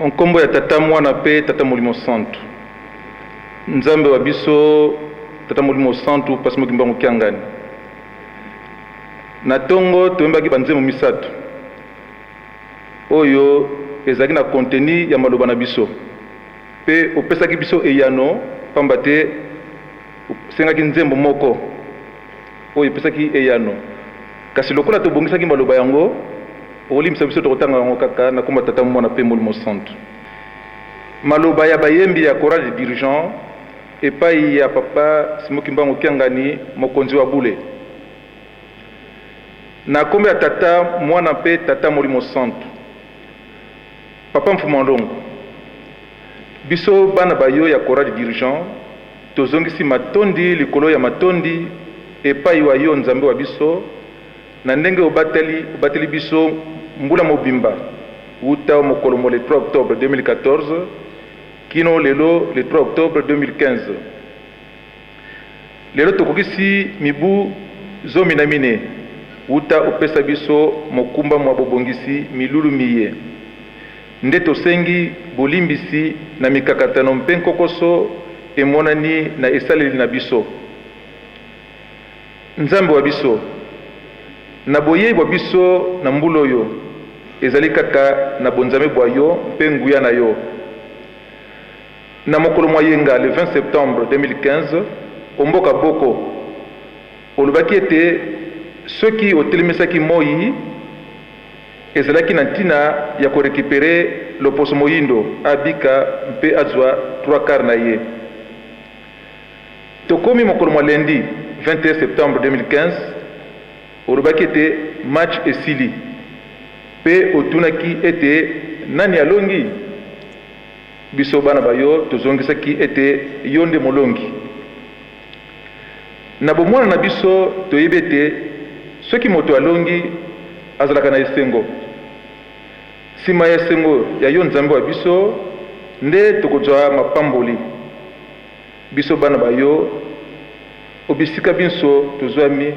O nkombo ya Tata, Mwana, mpe Tata Molimo Santu. Nzambe wa biso, Tata Molimo Santu, pasi moki mbangu kiangani. Na ntongo toyembaki banzembo misato oyo ezalaki na konteni ya maloba na biso, mpe opesaki biso eyano mpamba te osengaki nzembo moko oyo epesaki eyano. Kasi lokola tobongisaki maloba yango, okolimbisa biso, tokotanga yango kaka na kombo ya Tata, Mwana, mpe Molimo Santu. Maloba ya bayembi ya Chorale des dirigeants epayi ya Papa Simon Kimbangu Kiangani, Mokonzi wa bule. Na kombo ya Tata, Mwana, mpe Tata, Molimo Santu. Papa Mfumua Longo, biso bana ba yo ya Chorale Dirigeants tozongisi matondi likolo ya matondi epayi wa yo Nzambe wa biso na ndenge obateli obateli biso mbula mobimba wuta o mokolo mo le 3 octobre 2014 kino lelo le 3 octobre 2015. Lelo tokokisi mibu zomi na mine wuta opesa biso mokumba mwa bobongisi milulu miye. Nde tosengi bolimbisi na mikakatano mpe nkokoso emonani na esaleli na biso. Nzambe wa biso, na boyei bwa biso na mbula oyo, ezali kaka na bonzambe bwa yo mpe nguya na yo. Na mokolo mwa yenga le 20 septembre 2015, o mboka Boko, olobaki ete soki otelemisaki moi, ezalaki na ntina ya ko recuperer loposo moindo, abika mpe azua trois quarts na ye. Tokomi mokolo mwa lundi 21 septembre 2015, olobaki ete match esili mpe otunaki ete nani alongi? Biso bana ba yo tozongisaki ete, Yo nde molongi. Na bomwana na biso, toyebi ete soki moto alongi, azalaka na esengo. Nsima ya esengo ya yo Nzambe wa biso, nde tokozwa mapamboli, biso bana ba yo. O bisika binso tozwami,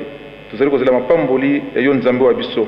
tozali kozela mapamboli ya yo Nzambe wa biso.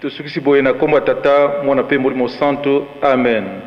Tosukisi boye na kombo ya Tata, Mwana pe Molimo Santu. Amen.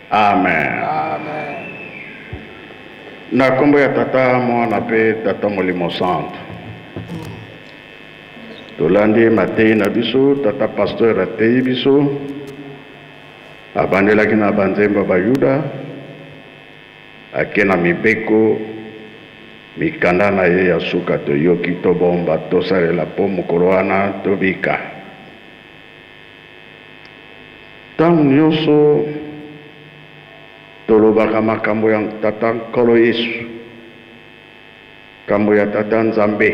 Amen. Amen. Na nkombo ya Tata, Mwana mpe Tata Molimo Santo. Tolandi mateyi na biso, Tata Pasteur ateyi biso, abandelaki na banzembo Bayuda, ake na mibeko mikanda na ye ya suka toyoki tobomba tosalela mpo mokolo wana tobika Ntango nyonso tolobaka makambo ya Tata Nkolo Yesu, makambo ya Tata Nzambe,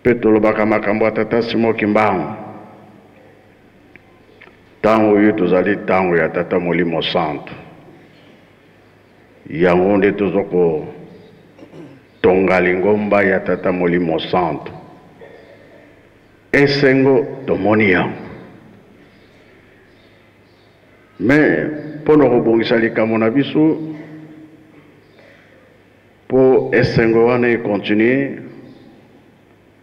mpe tolobaka makambo ya Tata Simon Kimbangu, ntango oyo tozali ntango ya Tata Molimo Santu. Yango nde tozo ko tonga lingomba ya Tata Molimo Santu. Esengo tomoni yango. Me mpo na kobongisa likambo na biso mpo esengo wana ekontinue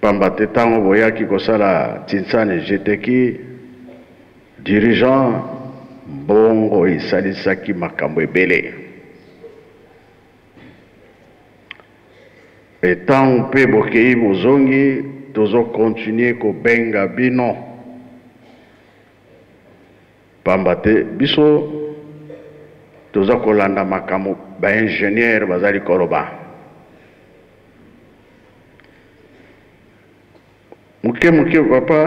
Pamba te tango boyaki kosala Tsinsani Jeteki dirigeant, mbongo esalisaki makambo ebele. E tango pe bokeyi bozongi, tozo continuer kobenga bino. Pamba te biso toza kolanda makambo ba ingenieur bazali koloba. Muke muke papa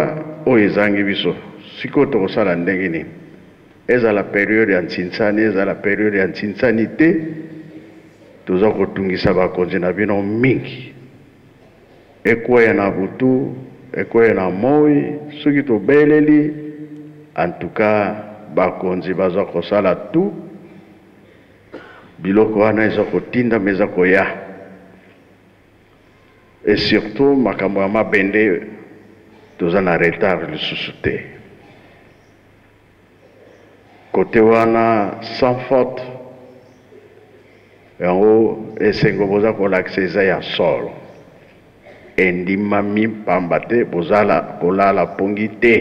oyo ezangi biso sikoyo tokosala ndenge nini? Ezala periode ya nsinsani ezala periode ya nsinsani te toza kotungisa bakonzi na bino mingi. Ekweya na butu ekweya na moyi soki tobeleli en tout cas bakonzi baza kosala tout biloko wana eza kotindama eza koya et surtout makambo ya mabende toza na retard lisusu te. Cote wana sans faute. Yango esengo boza kolakisa eza ya solo, endimami mpamba te bozala kolala mpongi te.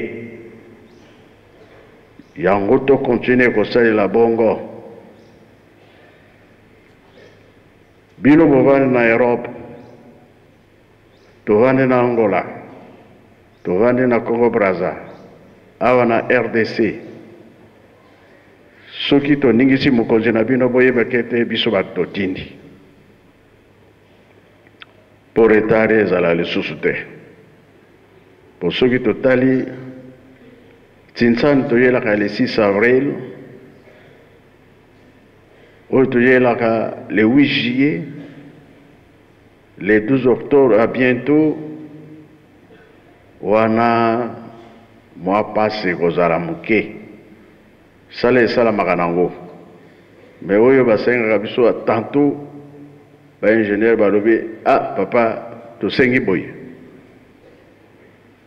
Yango to continuer kosalela bongo. Bino bovandi na Europe, Tovandi na Angola, tovandi na Congo Brazza, awa na rdc, soki toningisi mokonzi na bino boyeba ke te biso bato totindi mpo retard ezala lisusu te mpo soki totali tinsan toyelaka le 6 avril oyo toyelaka le 8 juillet Le 12 octobre a bientot wana mwa pasi ekozala muke sala esalamaka nango mais oyo basengaka biso tanto ba ingenieur balobi ah papa tosengi boye